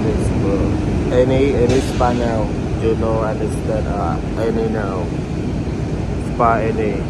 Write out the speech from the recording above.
this, bro. Any any spa now, you know, understand? Uh, any now, spa any.